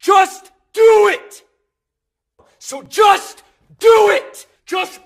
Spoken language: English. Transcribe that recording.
Just do it! So just do it! Just